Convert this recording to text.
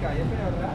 calle, pero ¿verdad?